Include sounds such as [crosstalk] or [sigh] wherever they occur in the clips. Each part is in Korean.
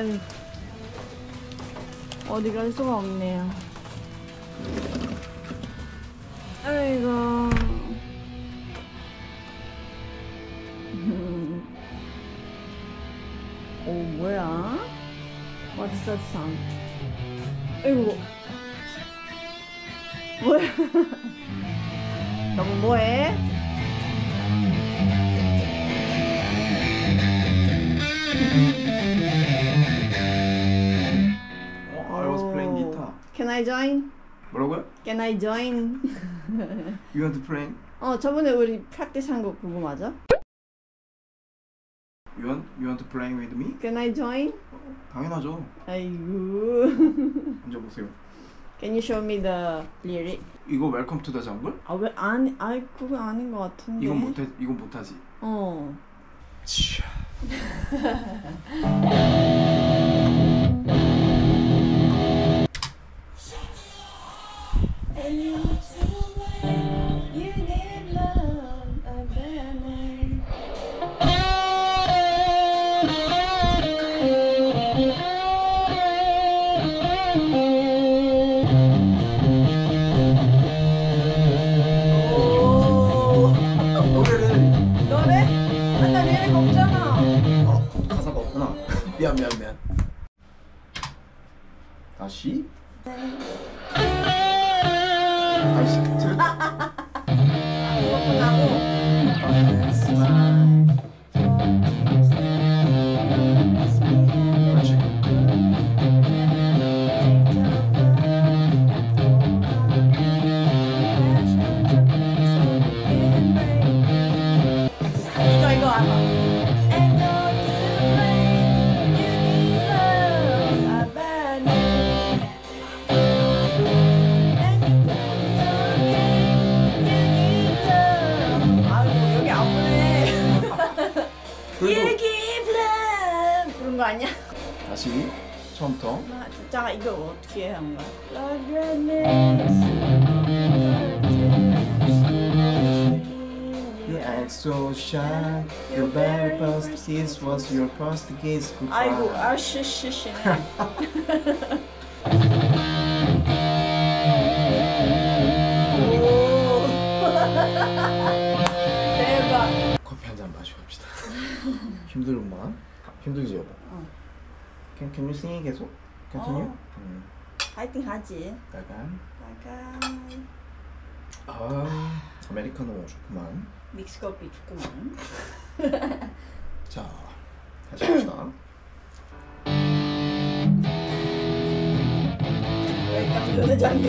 아유. 어디 갈 수가 없네요. 아이고. 음. [laughs] 오, 뭐야? What's that sound? 아이고. 뭐야? [laughs] 너무 뭐해? [laughs] Can I join? 뭐라고요? Can I join? You want to play? 어, 저번에 우리 프랙티스 한거 그거 맞아? You want you want to play with me? Can I join? 당연하죠. 아이고. 앉아보세요. Can you show me the lyric? 이거 Welcome to the Jungle? 아, 왜 아니, 아이 그거 아닌 것 같은데. 이건 못해 이건 못하지. 어. 치아. 어 가사가 없구나. [laughs] 미안 미안 미안. 아니야? 다시 처음부터. 아, 진짜 이거 어떻게 해야 하는 거야? You act so shy. Your very first kiss was your first kiss. Goodbye. 아이고 아쉬쉬쉬. 오. 대박. 커피 한 잔 마시고 갑시다. 힘들구만. 힘들지 여보. 어. Can Can you sing 계속? Continue. 어. 음. 파이팅 하지. 약간 약간 아 아메리카노 좋구만. 믹스커피 좋구만. [laughs] 자 다시 합시다. 장르.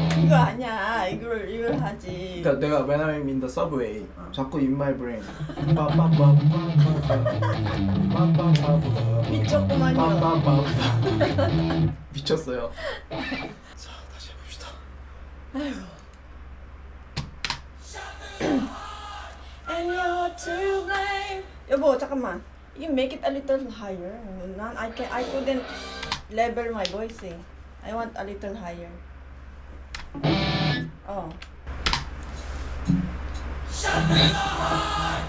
이거 아니야. 이걸 이걸 하지. 그러니까 내가 When I'm in the subway 자꾸 in my brain 미쳤구만요. 빰빰빰빰. 미쳤어요 자 다시 해봅시다 And you're to blame. 여보 잠깐만. You make it a little higher. 난 I can I couldn't level my voice. I want a little higher. 山啊！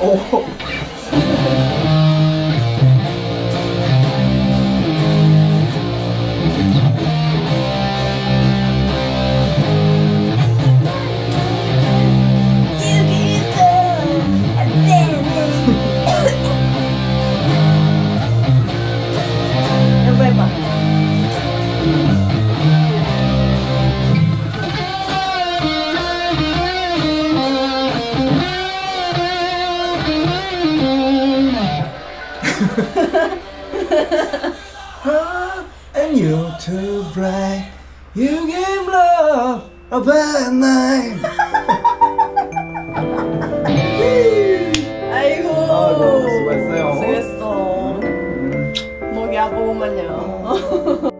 오. And you too bright. You give love a bad night. 아이고. 아이고, 수고했어요. 수고했어. 목이 아프구만요.